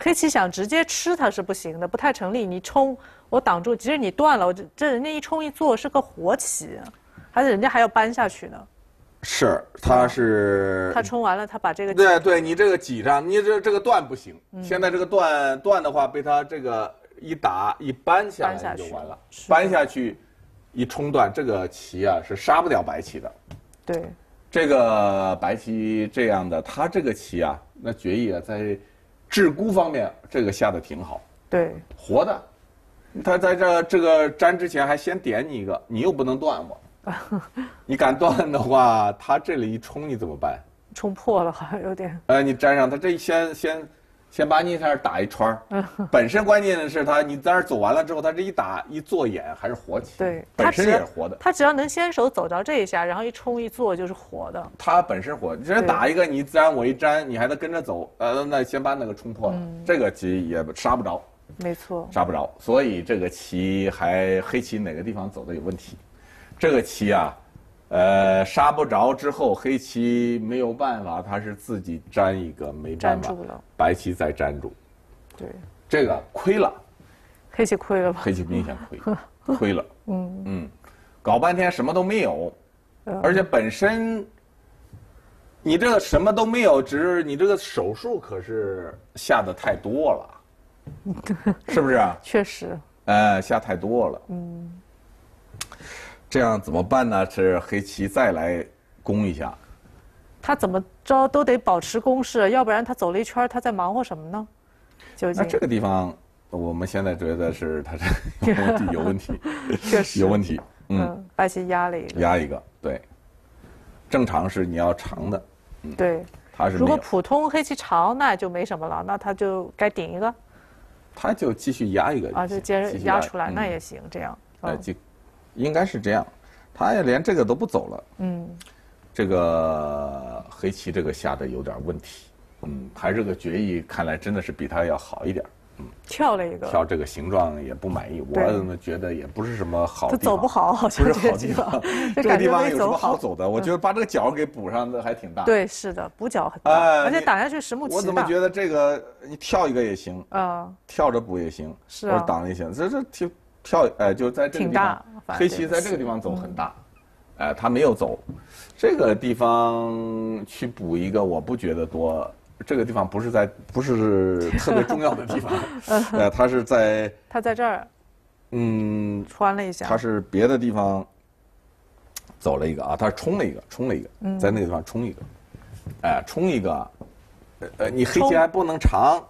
黑棋想直接吃它是不行的，不太成立。你冲我挡住，即使你断了，我这这人家一冲一坐是个活棋，还是人家还要搬下去呢？是，他是他冲完了，他把这个对对，你这个挤上，你这这个断不行。现在这个断断的话，被他这个一打一搬下来就完了，搬下去。一冲断这个棋啊，是杀不掉白棋的。对，这个白棋这样的，他这个棋啊，那决议啊，在制孤方面这个下的挺好。对，活的，他在这这个粘之前还先点你一个，你又不能断我。你敢断的话，他这里一冲你怎么办？冲破了，好像有点。呃，你粘上，他这先先。先把你在那儿打一圈儿，本身关键的是他，你在那儿走完了之后，他这一打一做眼还是活棋，对，本身也是活的。他只要能先手走着这一下，然后一冲一做就是活的。他本身活，这打一个你自然我一粘，你还得跟着走，呃，那先把那个冲破了，这个棋也杀不着，没错，杀不着。所以这个棋还黑棋哪个地方走的有问题？这个棋啊。呃，杀不着之后，黑棋没有办法，他是自己粘一个，没办法，白棋再粘住。对，这个亏了，黑棋亏了吧？黑棋明显亏，亏了。嗯嗯，搞半天什么都没有，而且本身你这个什么都没有，只是你这个手术可是下的太多了，是不是？确实。哎，下太多了。嗯。这样怎么办呢？是黑棋再来攻一下，他怎么着都得保持攻势，要不然他走了一圈，他在忙活什么呢？那这个地方，我们现在觉得是他这 有问题，有问题，确实有问题。嗯，白棋压了一个，压一个，对。正常是你要长的，对。他是如果普通黑棋长，那就没什么了，那他就该顶一个。他就继续压一个啊，就接着压出来，那也行，这样。哎，就。应该是这样，他也连这个都不走了。嗯，这个黑棋这个下的有点问题。嗯，还是个决议，看来真的是比他要好一点。嗯，跳了一个，跳这个形状也不满意。我怎么觉得也不是什么好。他走不好，好像不是好地方。这个地方有什么好走的？我觉得把这个角给补上的还挺大。对，是的，补角很大，而且打下去实木我怎么觉得这个你跳一个也行啊？跳着补也行，是啊，挡也行。这这跳跳呃，就在这个地方。黑棋在这个地方走很大，哎，他没有走，这个地方去补一个，我不觉得多。这个地方不是在，不是 特别重要的地方，呃，他是在。他在这儿。嗯。穿了一下。他是别的地方走了一个啊，他是冲了一个，冲了一个，在那个地方冲一个，哎，冲一个，呃，你黑棋还不能长。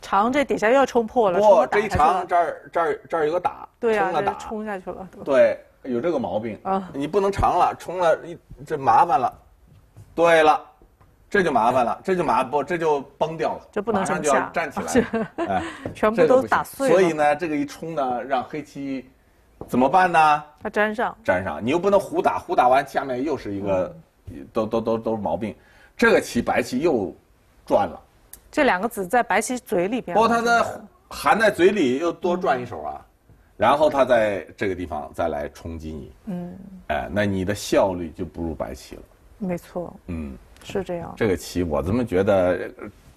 长这底下又要冲破了，不，这一长这儿这儿这儿有个打，对呀，打冲下去了。对，有这个毛病啊，你不能长了，冲了一这麻烦了。对了，这就麻烦了，这就麻不这就崩掉了，这不能马上就要站起来，哎，全部都打碎了。所以呢，这个一冲呢，让黑棋怎么办呢？它粘上，粘上，你又不能胡打，胡打完下面又是一个，都都都都是毛病。这个棋白棋又转了。这两个子在白棋嘴里边，不过它在含在嘴里又多转一手啊，然后它在这个地方再来冲击你，嗯，哎，那你的效率就不如白棋了。没错，嗯，是这样。这个棋我怎么觉得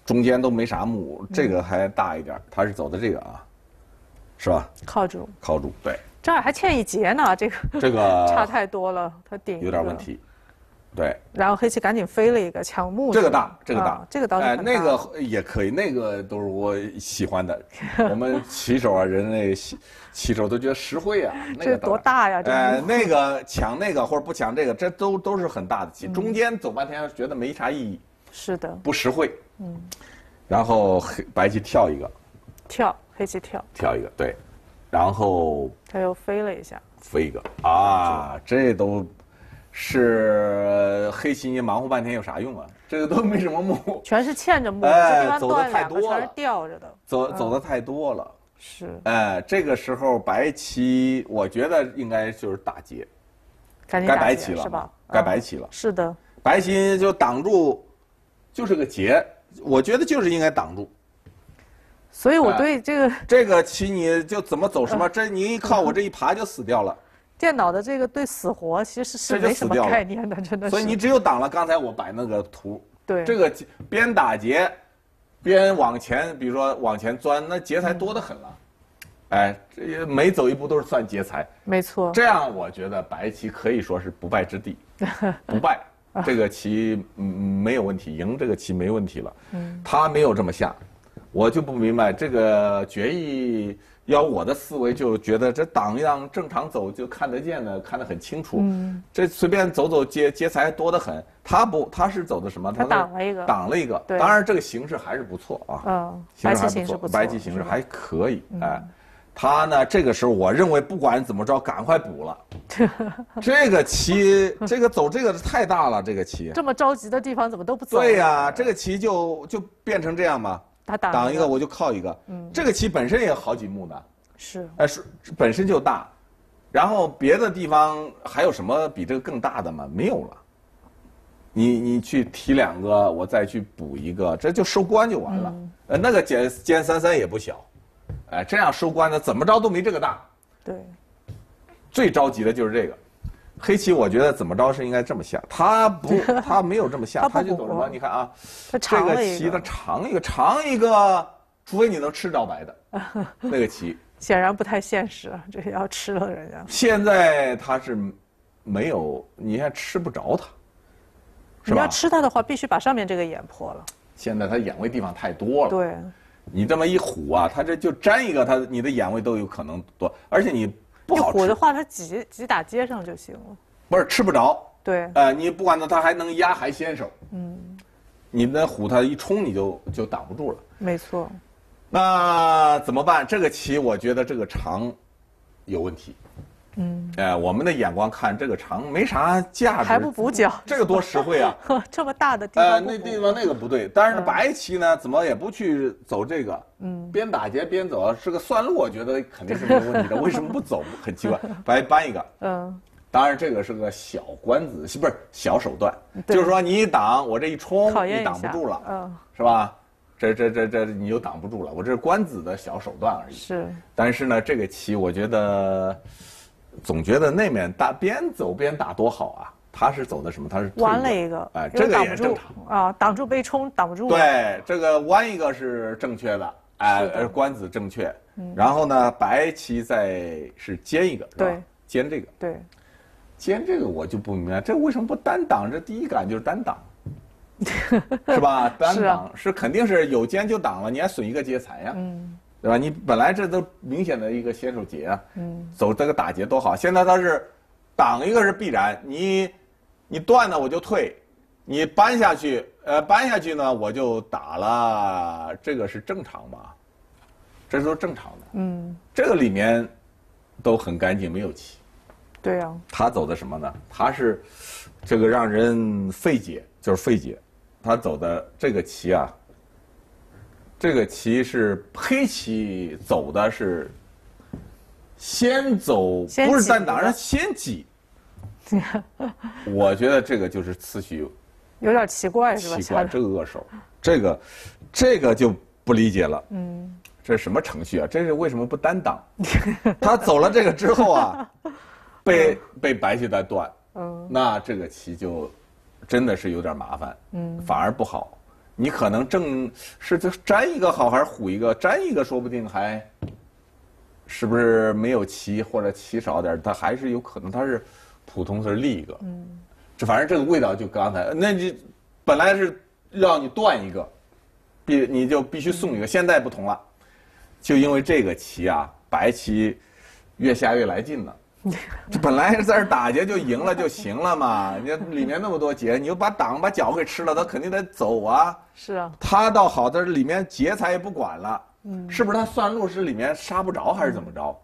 中间都没啥目，这个还大一点，他是走的这个啊，是吧？靠住，靠住，对。这儿还欠一截呢，这个这个 差太多了，它顶有点问题。对，然后黑棋赶紧飞了一个抢目，这个大，这个大，这个倒是哎，那个也可以，那个都是我喜欢的。我们棋手啊，人类棋棋手都觉得实惠啊。那这多大呀？哎，那个抢那个或者不抢这个，这都都是很大的棋。中间走半天觉得没啥意义。是的。不实惠。嗯。然后黑白棋跳一个。跳，黑棋跳。跳一个，对。然后。他又飞了一下。飞一个啊，这都。是黑棋你忙活半天有啥用啊？这个都没什么目，全是嵌着木，哎这地方走得断两个，太多了全是了吊着的。走走的太多了。是，哎，这个时候白棋，我觉得应该就是打劫，该白棋了是吧？该嗯白棋了。是的，白棋就挡住，就是个劫，我觉得就是应该挡住。所以我哎对这个这个棋你就怎么走嗯什么，这你一靠我这一爬就死掉了。电脑的这个对死活其实是没什么概念的，真的是。所以你只有挡了刚才我摆那个图，对这个劫边打劫，边往前，比如说往前钻，那劫财多得很了。哎，这每走一步都是算劫财。没错，这样我觉得白棋可以说是不败之地，不败。这个棋嗯没有问题，赢这个棋没问题了。嗯，他没有这么下，我就不明白这个决议。要我的思维就觉得这挡一挡正常走就看得见的，看得很清楚。嗯，这随便走走劫劫财多得很。他不，他是走的什么？他挡了一个挡了一个。对当然这个形势还是不错啊。嗯，形白势还不错，棋形势不错，白棋形势还可以，哎，他呢，这个时候我认为不管怎么着，赶快补了。这个棋，这个走这个太大了，这个棋。这么着急的地方怎么都不走？对呀、这个棋就就变成这样嘛，他挡挡一个我就靠一个。这个棋本身也有好几目呢，是哎，是本身就大，然后别的地方还有什么比这个更大的吗？没有了。你你去提两个，我再去补一个，这就收官就完了。呃，那个尖尖三三也不小，哎，这样收官的，怎么着都没这个大。对，最着急的就是这个，黑棋我觉得怎么着是应该这么下，他不，他没有这么下，他他就走什么？你看啊，他这长了一个棋它长一个长一个，除非你能吃着白的，那个棋。显然不太现实，这要吃了人家。现在他是没有，你还吃不着它，是你要？吃它的话，必须把上面这个眼破了。现在他眼位地方太多了，对，你这么一虎啊，他这就粘一个，他你的眼位都有可能多，而且你不一虎的话，它挤挤打街上就行了。不是吃不着，对，呃，你不管它，它还能压还先手，嗯，你那虎它一冲你就就挡不住了，没错。那怎么办？这个棋我觉得这个长有问题，嗯，哎、我们的眼光看这个长没啥价值，还不补角，这个多实惠啊！这么大的地呃，方呃，那地方那个不对，但是白棋呢，怎么也不去走这个？嗯，边打劫边走，是个算路，我觉得肯定是没有问题的。为什么不走？很奇怪，白搬一个。嗯，当然，这个是个小官子，不是小手段，对就是说你一挡，我这一冲，你挡不住了，嗯，是吧？这这这这你就挡不住了，我这是官子的小手段而已。是，但是呢，这个棋我觉得，总觉得那面打边走边打多好啊。他是走的什么？他是退弯了一个，哎，这个也正常。啊，挡住被冲，挡不住。，对，这个弯一个是正确的，哎是的，呃，官子正确。然后呢，白棋再是尖一个，是吧对？尖这个，对，尖这个我就不明白，这为什么不单挡？这第一感就是单挡，是吧？单挡是肯定是有尖就挡了，你还损一个劫财呀，嗯，对吧？你本来这都明显的一个先手劫啊，嗯，走这个打劫多好，现在他是挡一个是必然，你你断了我就退，你搬下去，呃，搬下去呢我就打了，这个是正常吗？这都是正常的，嗯，这个里面都很干净，没有棋。对啊，他走的什么呢？他是这个让人费解，就是费解。他走的这个棋啊，这个棋是黑棋走的是先走，先不是单挡，的是先挤。我觉得这个就是次序有点奇怪是吧？奇怪，这个恶手，这个这个就不理解了。嗯，这是什么程序啊？这是为什么不单挡？他走了这个之后啊，被被白棋在断，嗯，那这个棋就真的是有点麻烦，嗯，反而不好。你可能正是就粘一个好还是虎一个？粘一个说不定还是不是没有棋或者棋少点儿，它还是有可能它是普通是立一个，嗯，这反正这个味道就刚才那你本来是让你断一个，必你就必须送一个，现在不同了，就因为这个棋啊，白棋越下越来劲了。这 本来在这打劫就赢了就行了嘛，你里面那么多劫，你就把挡把脚给吃了，他肯定得走啊。是啊，他倒好在里面劫财也不管了，是不是他算路是里面杀不着还是怎么着？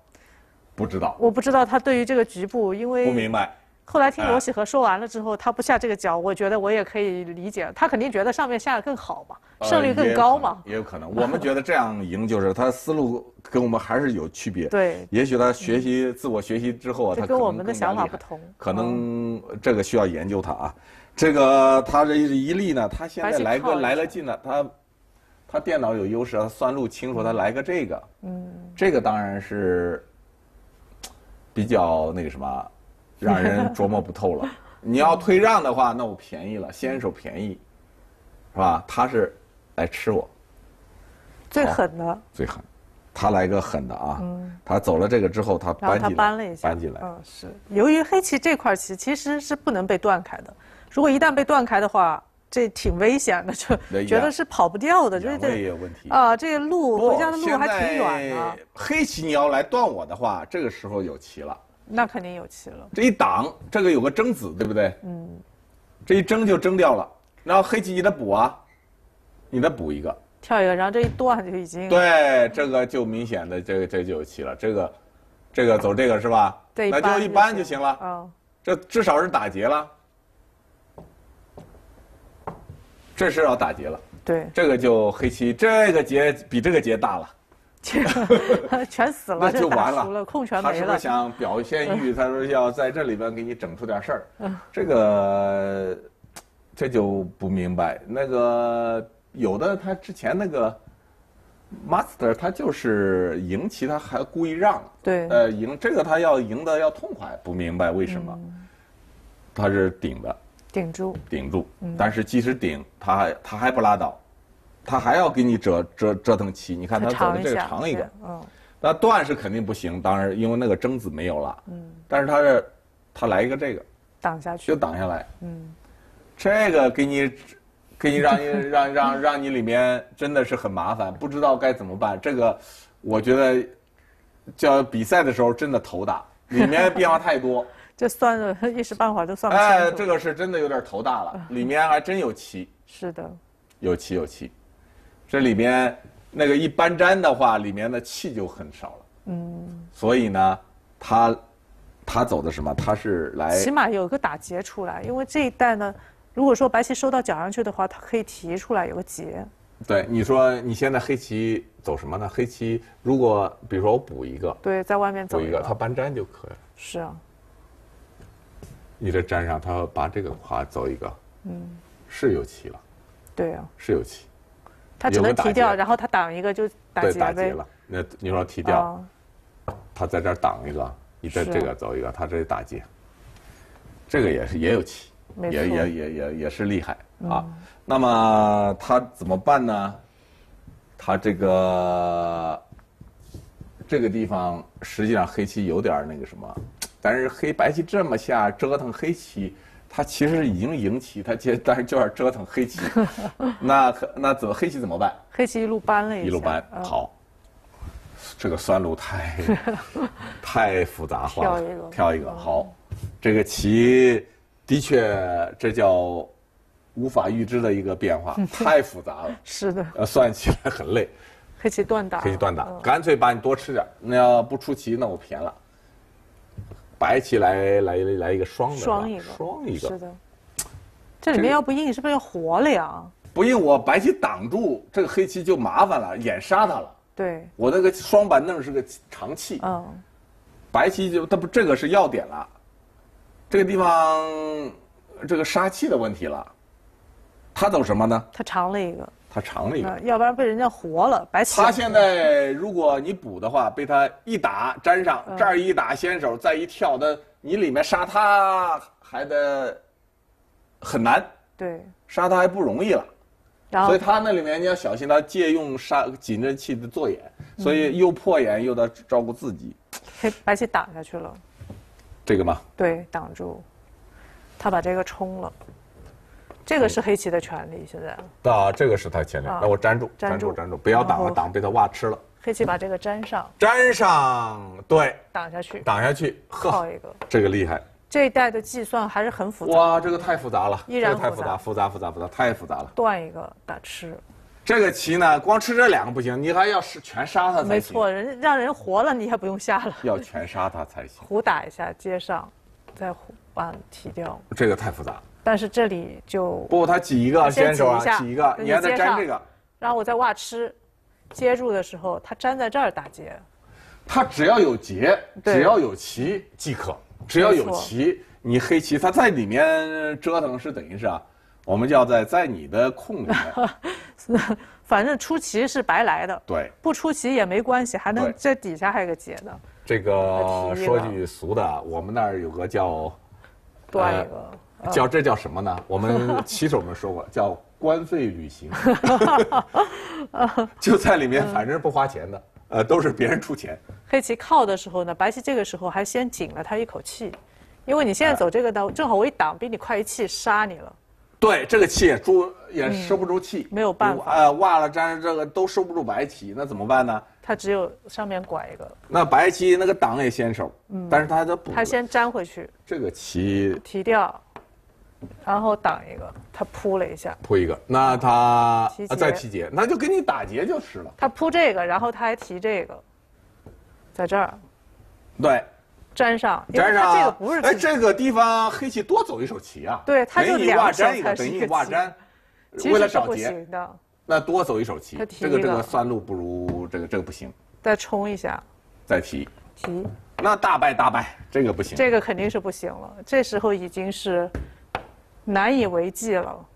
不知道，我不知道他对于这个局部，因为不明白。后来听罗喜和说完了之后，他不下这个脚，我觉得我也可以理解，他肯定觉得上面下的更好嘛，胜率更高嘛。也有可能，我们觉得这样赢就是他思路跟我们还是有区别。对，也许他学习自我学习之后啊，他跟我们的想法不同，可能这个需要研究他啊。这个他这一例呢，他现在来个来了劲了，他他电脑有优势，他算路清楚，他来个这个，嗯，这个当然是比较那个什么。让人琢磨不透了。你要退让的话，那我便宜了，先手便宜，是吧？他是来吃我，最狠的，最狠。他来个狠的啊！他走了这个之后，他搬他搬了一下，搬进来。嗯，是。由于黑棋这块棋其实是不能被断开的，如果一旦被断开的话，这挺危险的，就觉得是跑不掉的。这也有问题啊！这个路回家的路还挺远的。黑棋你要来断我的话，这个时候有棋了。那肯定有棋了。这一挡，这个有个争子，对不对？嗯。这一争就争掉了，然后黑棋你得补啊，你得补一个。跳一个，然后这一断就已经。对，这个就明显的，这个这就有棋了。这个，这个走这个是吧？对，那就一般就行了。嗯。这至少是打劫了。这是要打劫了。对。这个就黑棋，这个劫比这个劫大了。全死了，那就完了，空全没了。他是不是想表现欲？他说要在这里边给你整出点事儿。这个这就不明白。那个有的他之前那个 master 他就是赢棋，他还故意让。对。呃，赢这个他要赢的要痛快，不明白为什么？他是顶的。顶住。顶住。但是即使顶，他还他还不拉倒。他还要给你折折折腾棋，你看他走的这个长一个，嗯，那断是肯定不行，当然因为那个征子没有了，嗯，但是他是他来一个这个挡下去，就挡下来，嗯，这个给你给你让你 让让让你里面真的是很麻烦，不知道该怎么办。这个我觉得叫比赛的时候真的头大，里面变化太多，这算的一时半会儿都算不清楚。哎，这个是真的有点头大了，里面还真有棋，是的，有棋有棋。这里边那个一搬粘的话，里面的气就很少了。嗯。所以呢，他他走的什么？他是来起码有个打结出来，因为这一带呢，如果说白棋收到角上去的话，它可以提出来有个结。对，你说你现在黑棋走什么呢？黑棋如果比如说我补一个，对，在外面走一个，他搬粘就可以了。是啊。你这粘上，他把这个垮走一个，嗯，是有棋了。对啊。是有棋。他只能提掉，然后他挡一个就打劫呗。那你说提掉，他在这儿挡一个，你在这个走一个，他这打劫，这个也是也有棋，也也也也也是厉害啊。那么他怎么办呢？他这个这个地方实际上黑棋有点那个什么，但是黑白棋这么下折腾黑棋。他其实已经赢棋，他接 但是就要折腾黑棋，那那怎么黑棋怎么办？黑棋一路搬了一一路搬好，这个算路太 太复杂化了。挑一个，挑一个好，这个棋的确这叫无法预知的一个变化，太复杂了。是的，呃，算起来很累。黑棋断打，黑棋断打，干脆把你多吃点。那要不出棋，那我偏了。白棋来来来一个双的，双一个，双一个，是的。这里面要不硬，是不是要活了呀？不硬，我白棋挡住这个黑棋就麻烦了，眼杀他了。对，我那个双板凳是个长气。嗯。白棋就它不这个是要点了，这个地方这个杀气的问题了。他走什么呢？他长了一个。他长了一个，要不然被人家活了，白棋。他现在如果你补的话，被他一打粘上，这儿一打先手，再一跳的，你里面杀他还得很难。对，杀他还不容易了。所以他那里面你要小心，他借用杀紧着气的做眼，所以又破眼又得照顾自己。黑白棋挡下去了。这个吗？对，挡住。他把这个冲了。这个是黑棋的权利，现在。啊，这个是他权利，那我粘住，粘住，粘住，不要挡了，挡被他挖吃了。黑棋把这个粘上。粘上，对。挡下去。挡下去，靠一个。这个厉害。这一代的计算还是很复杂。哇，这个太复杂了，依然太复杂，复杂，复杂，复杂，太复杂了。断一个打吃。这个棋呢，光吃这两个不行，你还要是全杀他才行。没错，人让人活了，你也不用下了。要全杀他才行。胡打一下，接上，再胡。把提掉。这个太复杂。但是这里就不，他挤一个，先手啊，挤一个，你还在粘这个，然后我在挖吃，接住的时候，他粘在这儿打结。他只要有结，对只要有棋即可，只要有棋，你黑棋他在里面折腾是等于是啊，我们叫在在你的空里面，反正出棋是白来的，对。不出棋也没关系，还能对这底下还有个结呢，这个说句俗的，我们那儿有个叫多一个。叫这叫什么呢？我们骑手们说过，叫官费旅行，就在里面，反正不花钱的，呃，都是别人出钱。黑棋靠的时候呢，白棋这个时候还先紧了他一口气，因为你现在走这个道，正好我一挡，比你快一气杀你了。对，这个气也住也收不住气，嗯没有办法呃，挖了粘这个都收不住白棋，那怎么办呢？他只有上面拐一个，那白棋那个挡也先收，但是他的补他先粘回去，这个棋提掉，然后挡一个，他扑了一下，扑一个，那他再提劫，那就给你打劫就是了。他扑这个，然后他还提这个，在这儿。对，粘上，粘上。这个不是哎，这个地方黑棋多走一手棋啊。对他就两手粘一个，等于你才是一个旗挖粘，为了找结，行的，那多走一手旗它，提这个这个。算路不如这个这个不行，再冲一下。再提，提，那大败大败，这个不行。这个肯定是不行了，这时候已经是难以为继了。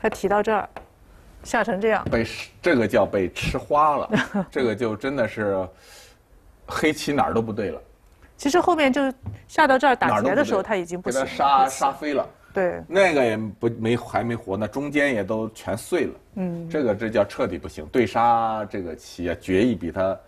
他提到这儿，吓成这样，被这个叫被吃花了，这个就真的是黑棋哪儿都不对了，其实后面就下到这儿打儿都不对结的时候，他已经不给行了。它杀杀飞了。对，那个也不没还没活呢，中间也都全碎了。嗯，这个这叫彻底不行。对杀这个棋啊，决意比他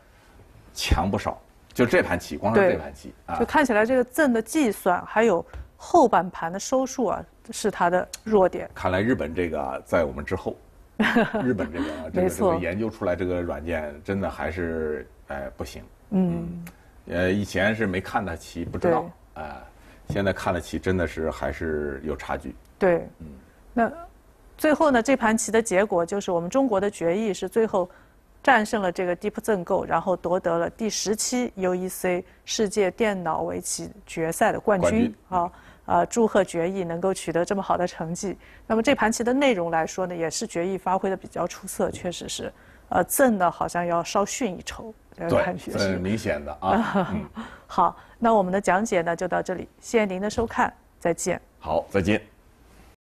强不少。就这盘棋，光是这盘棋啊就，看起来这个阵的计算还有后半盘的收束啊，是他的弱点。看来日本这个在我们之后，日本这个这个这个研究出来这个软件真的还是哎不行。嗯，呃，以前是没看他棋不知道，哎、现在看了棋真的是还是有差距。对。嗯。那最后呢，这盘棋的结果就是我们中国的决议是最后战胜了这个 Deep Zen 然后夺得了第十七 UEC 世界电脑围棋决赛的冠军。冠军啊。啊，祝贺决议能够取得这么好的成绩。那么这盘棋的内容来说呢，也是决议发挥的比较出色，确实是。呃，赠的好像要稍逊一筹，这个感觉这是是明显的啊。嗯，好，那我们的讲解呢就到这里，谢谢您的收看，再见。好，再见。